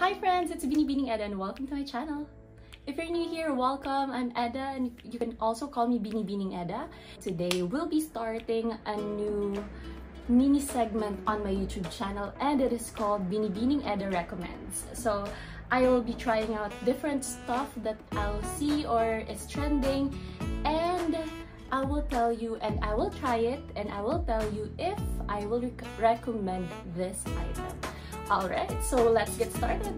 Hi friends, it's Binibining Eda and welcome to my channel. If you're new here, welcome. I'm Eda and you can also call me Binibining Eda. Today we'll be starting a new mini segment on my YouTube channel and it is called Binibining Eda Recommends. So I will be trying out different stuff that I'll see or is trending and I will tell you and I will try it and I will tell you if I will rec recommend this item. Alright, so let's get started.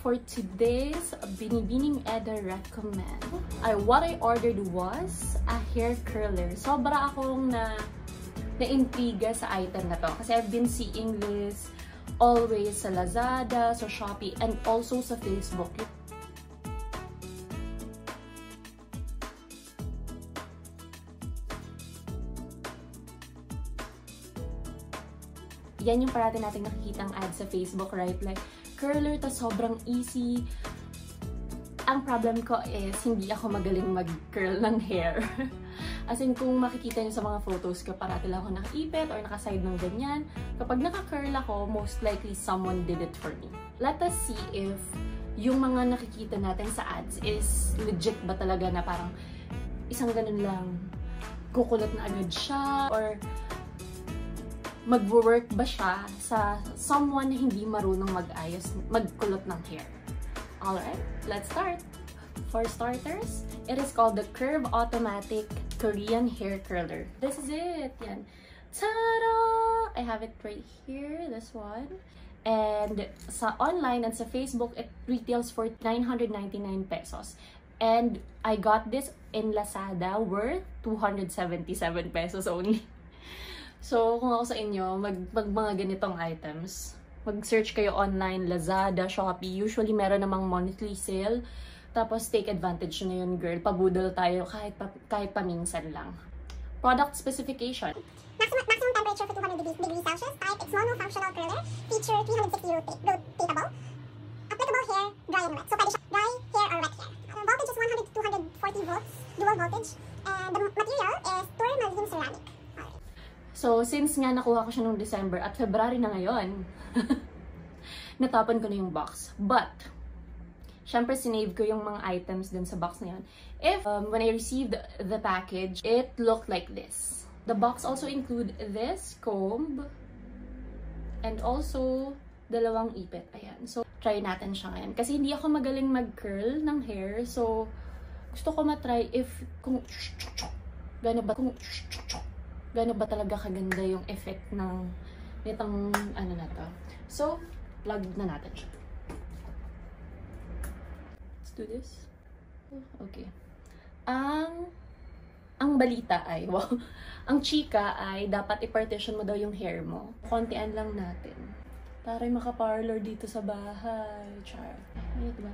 For today's Binibining Eda recommend, I, what I ordered was a hair curler. Sobra akong na na-intriga sa item na to kasi I've been seeing this always sa Lazada, sa Shopee, and also sa Facebook. Yan yung parati natin nakikitang ad sa Facebook, right? Like, curler, ta sobrang easy. Ang problem ko is, hindi ako magaling mag-curl ng hair. As in, kung makikita nyo sa mga photos ko, parati lang ako nakaipit or nakaside ng ganyan. Kapag naka-curl ako, most likely someone did it for me. Let us see if yung mga nakikita natin sa ads is legit ba talaga na parang isang ganun lang, kukulot na agad siya, or mag-work ba siya sa someone na hindi marunong mag-ayos, magkulot ng hair. Alright, let's start! For starters, it is called the Curve Automatic Korean Hair Curler. This is it! Yan. Ta-da! I have it right here, this one. And sa online and sa Facebook, it retails for 999 pesos. And I got this in Lazada worth 277 pesos only. So, kung ako sa inyo, mag, mag mga ganitong items, mag-search kayo online, Lazada, Shopee. Usually, meron namang monthly sale. Tapos, take advantage na yun, girl. Pabudol tayo kahit, pa, kahit paminsan lang. Product specification. Maximum, maximum temperature for 200 degrees, Celsius. Type, it's mono-functional curler. Feature 360 rota rotatable. Applicable hair, dry and wet. So, pwede siya dry hair or wet hair. Uh, voltage is 100 to 240 volts, dual voltage. And the material is tourmaline ceramic. Since nga nakuha ko siya noong December at February na ngayon, natapon ko na yung box. But, syempre sinave ko yung mga items dun sa box na yun. If, um, when I received the package, it looked like this. The box also include this comb and also dalawang ipit. Ayan. So, try natin siya ngayon. Kasi hindi ako magaling mag-curl ng hair. So, gusto ko matry if kung gano'n ba kung gano'n ba talaga kaganda yung effect ng nitong ano na to. So, plug na natin siya. Let's do this. Okay. Ang ang balita ay, wow, ang chika ay dapat i-partition mo daw yung hair mo. Kontian lang natin. Para maka-parlor dito sa bahay. Char. Ano diba?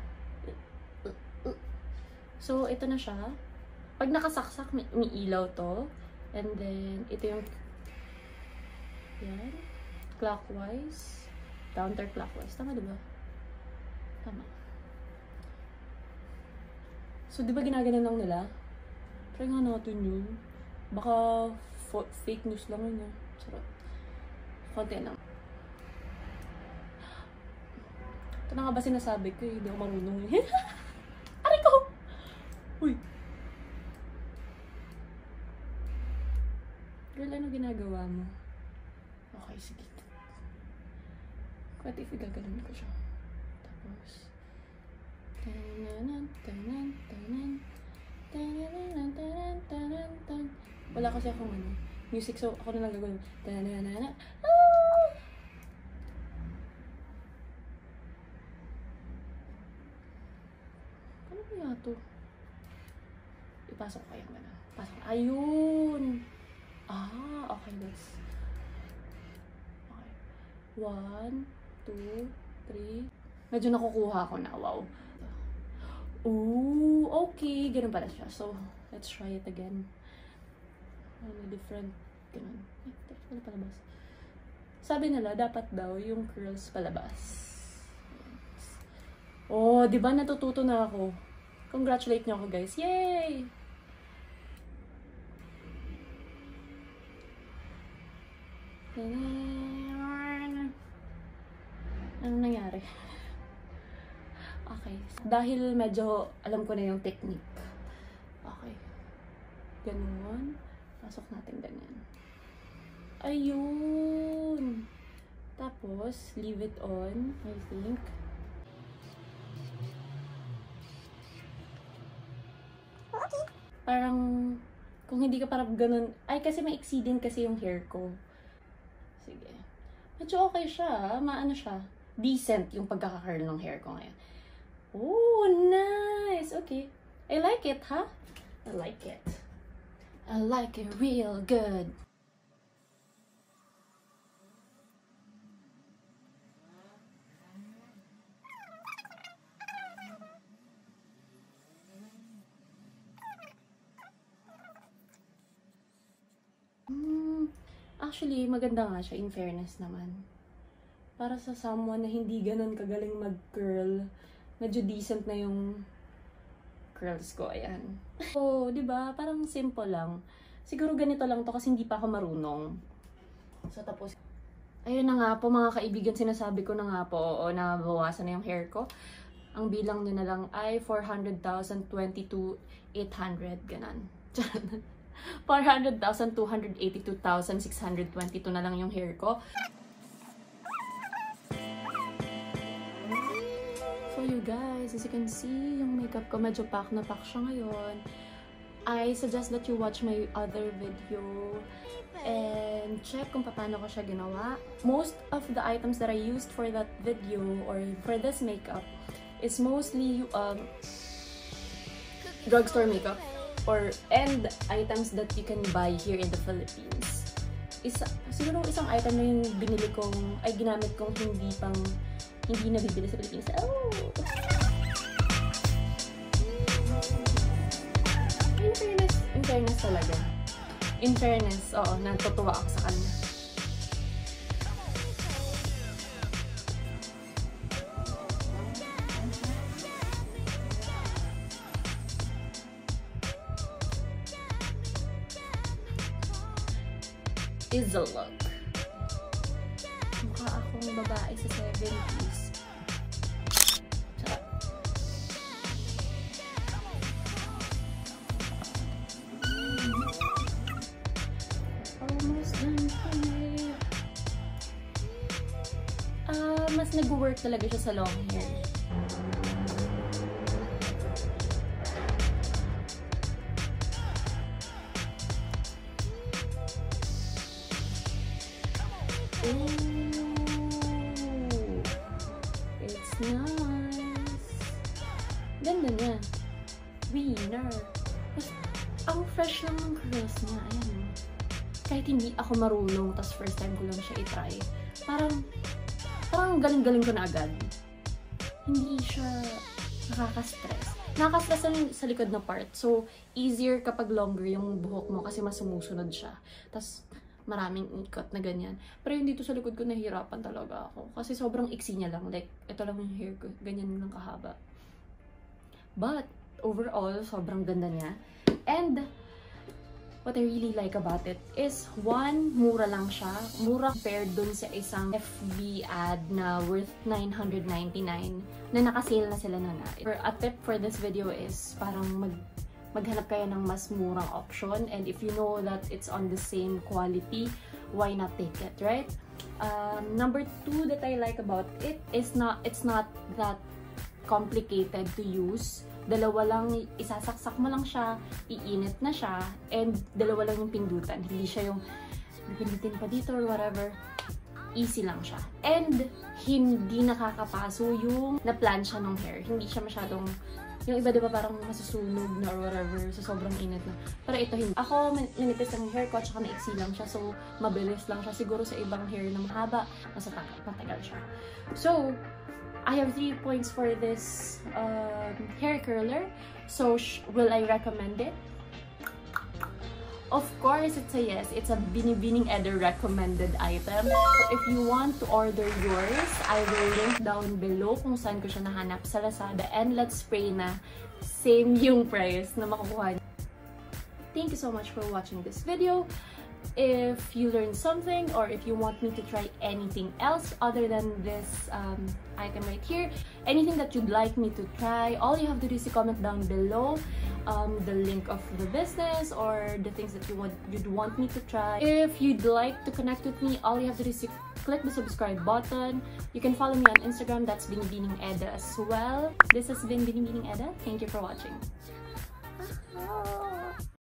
So, ito na siya. Pag nakasaksak, may, may ilaw to. And then, ito yung yan. Clockwise. Counterclockwise. Tama, diba? Tama. So, di ba ginaganon lang nila? Try nga natin yun. Baka fake news lang yun. Eh. Sarap. Konti lang. Ito na nga ba sinasabi ko eh. Hindi ako marunong eh. Aray ko! Uy! Girl, ano ginagawa mo? Okay, sige. What if igaganon ko siya? Tapos, tananan, tanan, tanan, tananan, tanan, tanan, tan. Wala kasi akong ano, music, so ako na lang gagawin. Tananan, ah! Ano kaya to? Ipasok ko kaya gano'n. Pasok. Ayun! Ah, okay, that's... Okay. One, two, three. Medyo nakukuha ko na. Wow. Ooh, okay. Ganun pala siya. So, let's try it again. Ano, different. Ganun. Ay, pala palabas. Sabi nila, dapat daw yung curls palabas. Oh, di ba natututo na ako? Congratulate niyo ako, guys. Yay! Ano nangyari? Okay. Dahil medyo alam ko na yung technique. Okay. Ganun. Pasok natin ganyan. Ayun! Tapos, leave it on, I think. Okay. Parang, kung hindi ka parang ganun, ay kasi may din kasi yung hair ko. Medyo okay siya, ah. maano siya. Decent yung pagkaka-curl ng hair ko ngayon. Oh, nice! Okay. I like it, ha? Huh? I like it. I like it real good. Actually, maganda nga siya in fairness naman. Para sa someone na hindi ganun kagaling mag-curl, medyo decent na yung curls ko. Ayan. So, di ba Parang simple lang. Siguro ganito lang to kasi hindi pa ako marunong. So, tapos... Ayun na nga po mga kaibigan, sinasabi ko na nga po, oo, nabawasan na yung hair ko. Ang bilang niya na lang ay 400,022,800, ganan. Tiyan. 400,000, 282,000, 622 na lang yung hair ko. So you guys, as you can see, yung makeup ko medyo pack na pack siya ngayon. I suggest that you watch my other video and check kung paano ko siya ginawa. Most of the items that I used for that video or for this makeup is mostly um, drugstore makeup or and items that you can buy here in the Philippines. Isa, siguro isang item na yung binili kong, ay ginamit kong hindi pang, hindi nabibili sa Pilipinas. Oh! In fairness, in fairness talaga. In fairness, oo, natutuwa ako sa kanya. Is a look. Mukha akong babae sa 70s. Sarap. Almost done. Ah, mas nag-work talaga siya sa long hair. Ooh, it's nice. Ganda niya. Winner. Tapos, ang fresh lang ng curls niya. Ayan. Kahit hindi ako marunong, tas first time ko lang siya i-try. Parang, parang galing-galing ko na agad. Hindi siya nakaka-stress. Nakaka-stress lang sa likod na part. So, easier kapag longer yung buhok mo kasi mas sumusunod siya. Tapos, maraming ikot na ganyan. Pero yung dito sa likod ko, nahihirapan talaga ako. Kasi sobrang iksi niya lang. Like, ito lang yung hair ko. Ganyan lang kahaba. But, overall, sobrang ganda niya. And, what I really like about it is, one, mura lang siya. Mura compared dun sa isang FB ad na worth 999 na nakasale na sila na na. For a tip for this video is, parang mag maghanap kayo ng mas murang option and if you know that it's on the same quality, why not take it, right? Um, number two that I like about it is not, it's not that complicated to use. Dalawa lang, isasaksak mo lang siya, iinit na siya, and dalawa lang yung pindutan. Hindi siya yung pindutin pa dito or whatever. Easy lang siya. And hindi nakakapaso yung na-plancha ng hair. Hindi siya masyadong yung iba, di parang masusunog na or whatever. So, sobrang init na. Pero ito, hindi. Ako, manipis ang hair ko, tsaka maiksi lang siya. So, mabilis lang siya. Siguro sa ibang hair na mahaba, mas matagal siya. So, I have three points for this um, hair curler. So, will I recommend it? Of course, it's a yes. It's a Binibining Eder recommended item. So, if you want to order yours, I will link down below kung saan ko siya nahanap sa Lazada. And let's pray na same yung price na makukuha niyo. Thank you so much for watching this video. If you learned something or if you want me to try anything else other than this um, item right here, anything that you'd like me to try, all you have to do is to comment down below um, the link of the business or the things that you want you'd want me to try. If you'd like to connect with me, all you have to do is to click the subscribe button. You can follow me on Instagram, that's Binibining Eda as well. This has been Binibining Eda. Thank you for watching.